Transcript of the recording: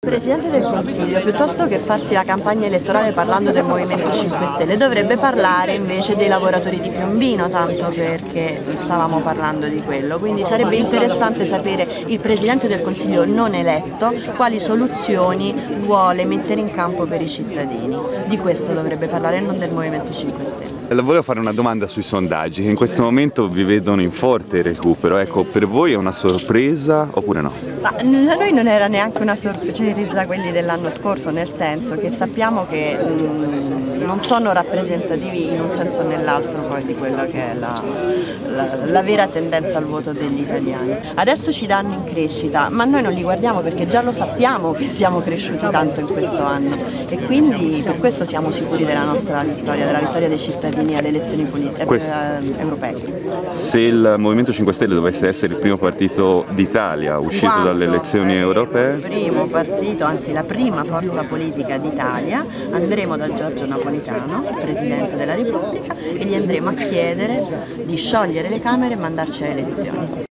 Presidente del Consiglio, piuttosto che farsi la campagna elettorale parlando del Movimento 5 Stelle, dovrebbe parlare invece dei lavoratori di Piombino, tanto perché stavamo parlando di quello. Quindi sarebbe interessante sapere il Presidente del Consiglio non eletto quali soluzioni vuole mettere in campo per i cittadini. Di questo dovrebbe parlare, non del Movimento 5 Stelle. Volevo fare una domanda sui sondaggi che in questo momento vi vedono in forte recupero, ecco per voi è una sorpresa oppure no? Ma a noi non era neanche una sorpresa quelli dell'anno scorso, nel senso che sappiamo che mh, non sono rappresentativi in un senso o nell'altro poi di quella che è la, la, la, vera tendenza al voto degli italiani. Adesso ci danno in crescita, ma noi non li guardiamo perché già lo sappiamo che siamo cresciuti tanto in questo anno e quindi per questo siamo sicuri della nostra vittoria, della vittoria dei cittadini alle elezioni eh, europee. Se il Movimento 5 Stelle dovesse essere il primo partito d'Italia uscito Quando dalle elezioni europee? Il primo partito, anzi la prima forza politica d'Italia, andremo da Giorgio Napolitano, Presidente della Repubblica, e gli andremo a chiedere di sciogliere le Camere e mandarci a elezioni.